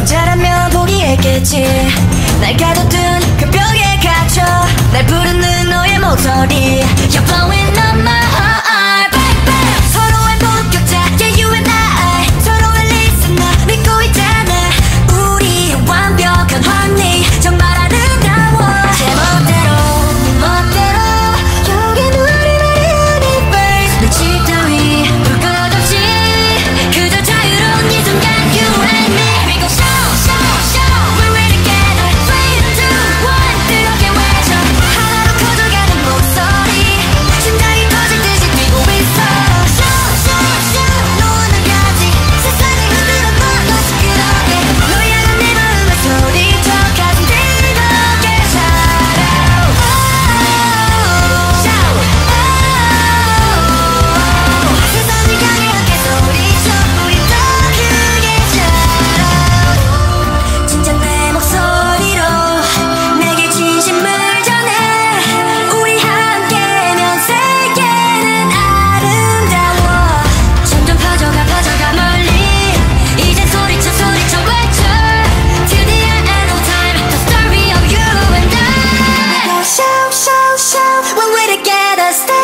혼자라면 포기했겠지. 날 가둬둔 그 벽에 갇혀. 날 부르는 너의 목소리. You're blowing together. Stay